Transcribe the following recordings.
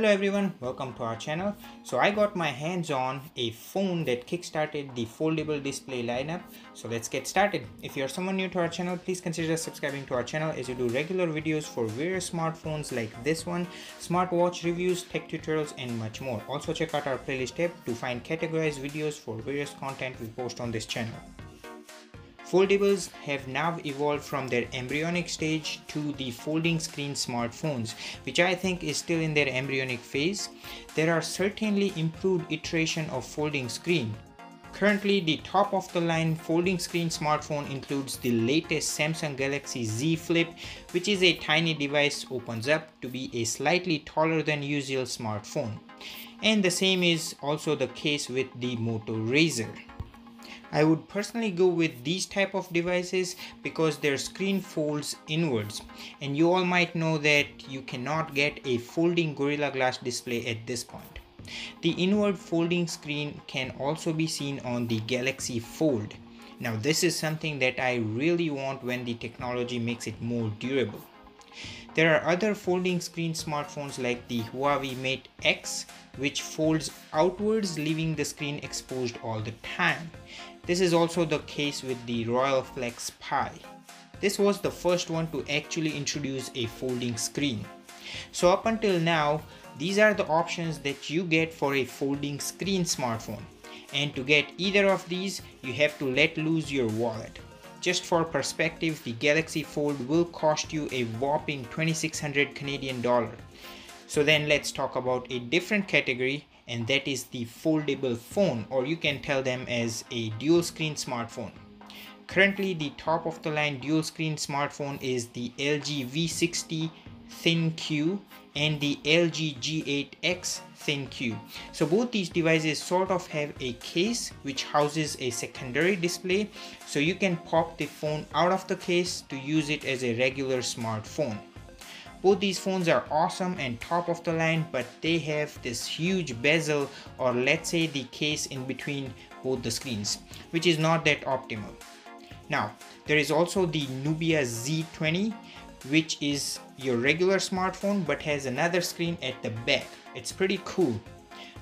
Hello everyone, welcome to our channel. So I got my hands on a phone that kickstarted the foldable display lineup. So let's get started. If you're someone new to our channel, please consider subscribing to our channel as we do regular videos for various smartphones like this one, smartwatch reviews, tech tutorials and much more. Also check out our playlist tab to find categorized videos for various content we post on this channel. Foldables have now evolved from their embryonic stage to the folding screen smartphones, which I think is still in their embryonic phase. There are certainly improved iteration of folding screen. Currently, the top of the line folding screen smartphone includes the latest Samsung Galaxy Z Flip, which is a tiny device opens up to be a slightly taller than usual smartphone. And the same is also the case with the Moto Razr. I would personally go with these type of devices because their screen folds inwards and you all might know that you cannot get a folding Gorilla Glass display at this point. The inward folding screen can also be seen on the Galaxy Fold. Now this is something that I really want when the technology makes it more durable. There are other folding screen smartphones like the Huawei Mate X which folds outwards leaving the screen exposed all the time. This is also the case with the Royal Flex Pi. This was the first one to actually introduce a folding screen. So up until now, these are the options that you get for a folding screen smartphone. And to get either of these, you have to let loose your wallet. Just for perspective, the Galaxy Fold will cost you a whopping 2600 Canadian dollar. So then let's talk about a different category and that is the foldable phone or you can tell them as a dual screen smartphone. Currently the top of the line dual screen smartphone is the LG V60 ThinQ and the LG G8X ThinQ. So both these devices sort of have a case which houses a secondary display so you can pop the phone out of the case to use it as a regular smartphone. Both these phones are awesome and top of the line but they have this huge bezel or let's say the case in between both the screens which is not that optimal. Now there is also the Nubia Z20 which is your regular smartphone but has another screen at the back. It's pretty cool.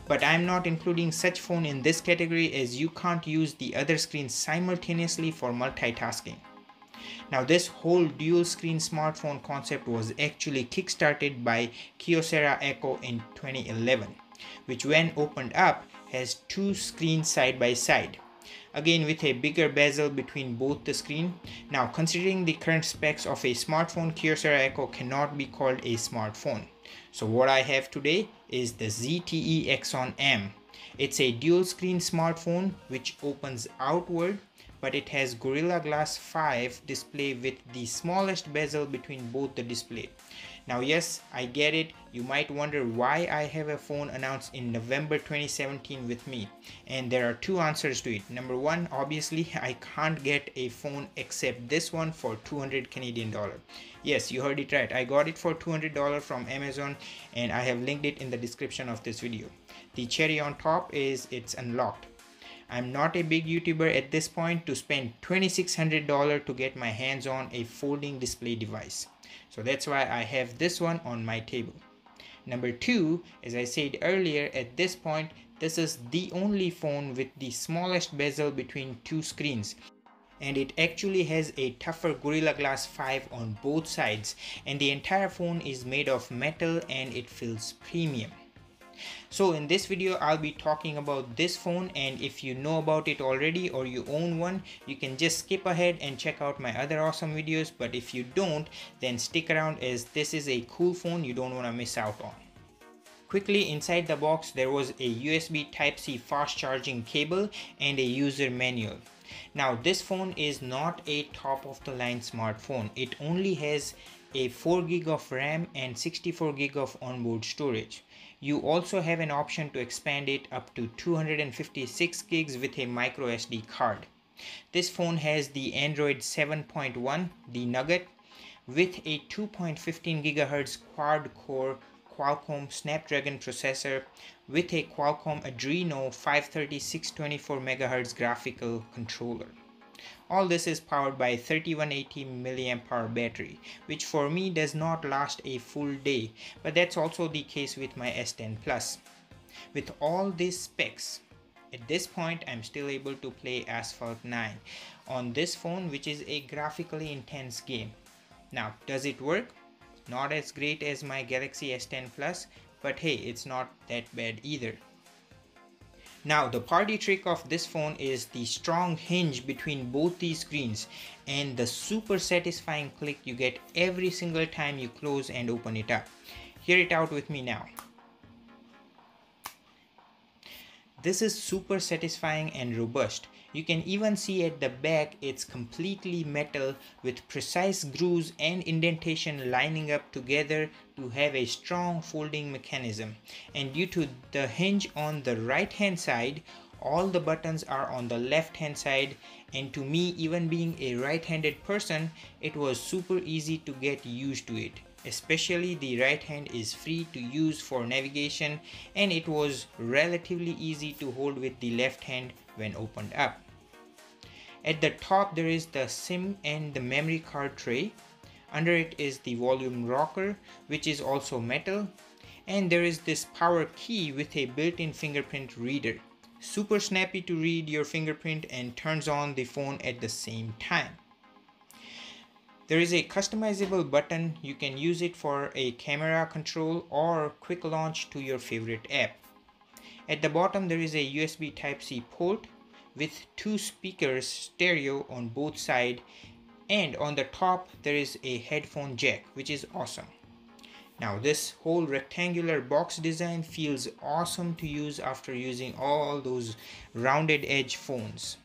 But I'm not including such phone in this category as you can't use the other screen simultaneously for multitasking. Now this whole dual screen smartphone concept was actually kickstarted by Kyocera Echo in 2011, which when opened up has two screens side by side again with a bigger bezel between both the screen. Now considering the current specs of a smartphone, Kyocera Echo cannot be called a smartphone. So what I have today is the ZTE Axon M. It's a dual screen smartphone which opens outward but it has Gorilla Glass 5 display with the smallest bezel between both the display. Now yes, I get it. You might wonder why I have a phone announced in November 2017 with me. And there are two answers to it. Number one, obviously I can't get a phone except this one for 200 Canadian dollar. Yes, you heard it right. I got it for $200 from Amazon and I have linked it in the description of this video. The cherry on top is it's unlocked. I'm not a big YouTuber at this point to spend $2,600 to get my hands on a folding display device. So that's why I have this one on my table. Number two, as I said earlier, at this point, this is the only phone with the smallest bezel between two screens and it actually has a tougher Gorilla Glass 5 on both sides and the entire phone is made of metal and it feels premium. So in this video, I'll be talking about this phone and if you know about it already or you own one, you can just skip ahead and check out my other awesome videos. But if you don't, then stick around as this is a cool phone you don't want to miss out on. Quickly inside the box there was a USB Type-C fast charging cable and a user manual. Now this phone is not a top of the line smartphone. It only has a 4 gig of RAM and 64 gig of onboard storage. You also have an option to expand it up to 256 gigs with a micro SD card. This phone has the Android 7.1, the Nougat, with a 2.15 GHz quad-core Qualcomm Snapdragon processor with a Qualcomm Adreno 53624 MHz graphical controller. All this is powered by a 3180 mAh battery, which for me does not last a full day, but that's also the case with my S10 Plus. With all these specs, at this point I'm still able to play Asphalt 9 on this phone which is a graphically intense game. Now does it work? Not as great as my Galaxy S10 Plus but hey it's not that bad either. Now the party trick of this phone is the strong hinge between both these screens and the super satisfying click you get every single time you close and open it up. Hear it out with me now. This is super satisfying and robust. You can even see at the back it's completely metal with precise grooves and indentation lining up together to have a strong folding mechanism. And due to the hinge on the right hand side, all the buttons are on the left hand side and to me even being a right handed person it was super easy to get used to it especially the right hand is free to use for navigation and it was relatively easy to hold with the left hand when opened up. At the top there is the SIM and the memory card tray. Under it is the volume rocker which is also metal and there is this power key with a built-in fingerprint reader. Super snappy to read your fingerprint and turns on the phone at the same time. There is a customizable button. You can use it for a camera control or quick launch to your favorite app. At the bottom there is a USB Type-C port with two speakers stereo on both sides and on the top there is a headphone jack which is awesome. Now this whole rectangular box design feels awesome to use after using all those rounded edge phones.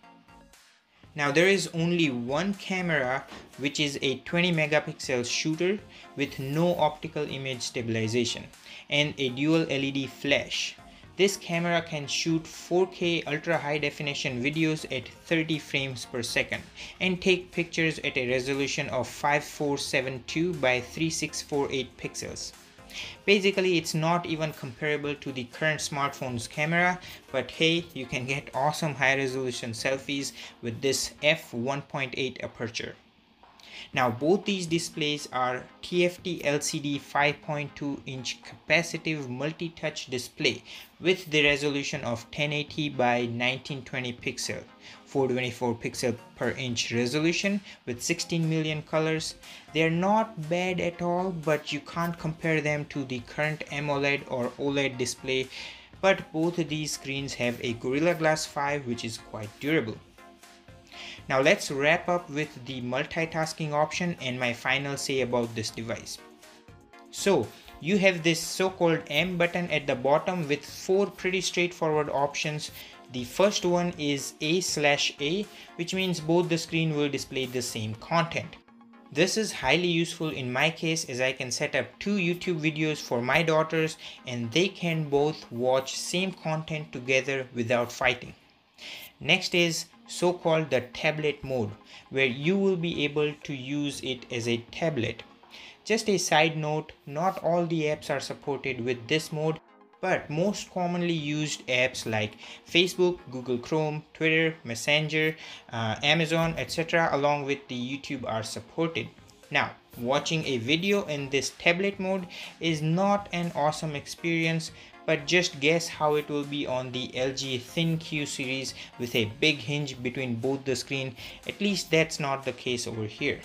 Now there is only one camera which is a 20 megapixel shooter with no optical image stabilization and a dual LED flash. This camera can shoot 4K ultra high definition videos at 30 frames per second and take pictures at a resolution of 5472 by 3648 pixels. Basically, it's not even comparable to the current smartphone's camera, but hey, you can get awesome high resolution selfies with this f1.8 aperture. Now both these displays are TFT LCD 5.2 inch capacitive multi-touch display with the resolution of 1080 by 1920 pixel, 424 pixel per inch resolution with 16 million colors. They are not bad at all but you can't compare them to the current AMOLED or OLED display but both of these screens have a Gorilla Glass 5 which is quite durable. Now let's wrap up with the multitasking option and my final say about this device. So you have this so-called M button at the bottom with four pretty straightforward options. The first one is A slash A which means both the screen will display the same content. This is highly useful in my case as I can set up two YouTube videos for my daughters and they can both watch same content together without fighting. Next is so-called the tablet mode where you will be able to use it as a tablet. Just a side note, not all the apps are supported with this mode but most commonly used apps like Facebook, Google Chrome, Twitter, Messenger, uh, Amazon, etc. along with the YouTube are supported. Now, watching a video in this tablet mode is not an awesome experience but just guess how it will be on the LG ThinQ series with a big hinge between both the screen at least that's not the case over here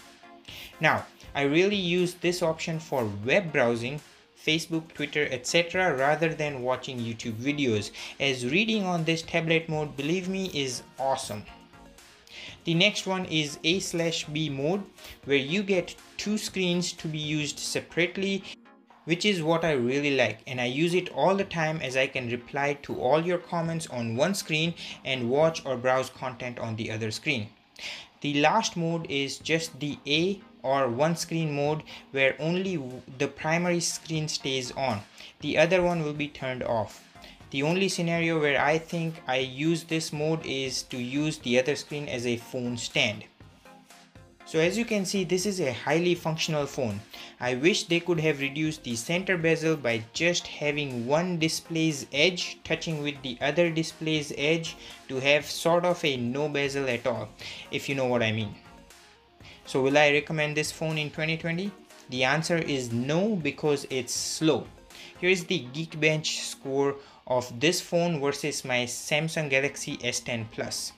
now I really use this option for web browsing Facebook, Twitter, etc. rather than watching YouTube videos as reading on this tablet mode believe me is awesome. The next one is A slash B mode where you get two screens to be used separately which is what I really like and I use it all the time as I can reply to all your comments on one screen and watch or browse content on the other screen. The last mode is just the A or one screen mode where only the primary screen stays on. The other one will be turned off. The only scenario where I think I use this mode is to use the other screen as a phone stand. So as you can see, this is a highly functional phone. I wish they could have reduced the center bezel by just having one display's edge touching with the other display's edge to have sort of a no bezel at all, if you know what I mean. So will I recommend this phone in 2020? The answer is no because it's slow. Here is the Geekbench score of this phone versus my Samsung Galaxy S10 Plus.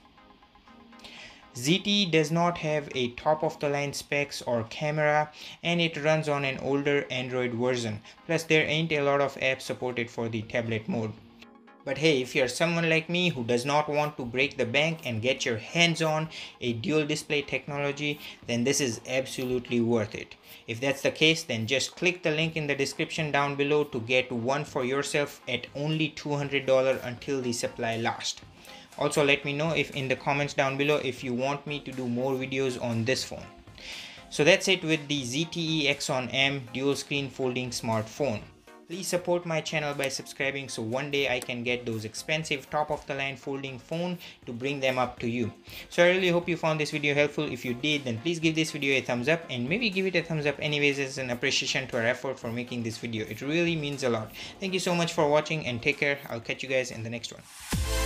ZTE does not have a top of the line specs or camera and it runs on an older Android version. Plus there ain't a lot of apps supported for the tablet mode. But hey, if you're someone like me who does not want to break the bank and get your hands on a dual display technology, then this is absolutely worth it. If that's the case, then just click the link in the description down below to get one for yourself at only $200 until the supply lasts. Also let me know if in the comments down below if you want me to do more videos on this phone. So that's it with the ZTE Axon M dual screen folding smartphone please support my channel by subscribing so one day I can get those expensive top of the line folding phone to bring them up to you. So I really hope you found this video helpful. If you did then please give this video a thumbs up and maybe give it a thumbs up anyways as an appreciation to our effort for making this video. It really means a lot. Thank you so much for watching and take care. I'll catch you guys in the next one.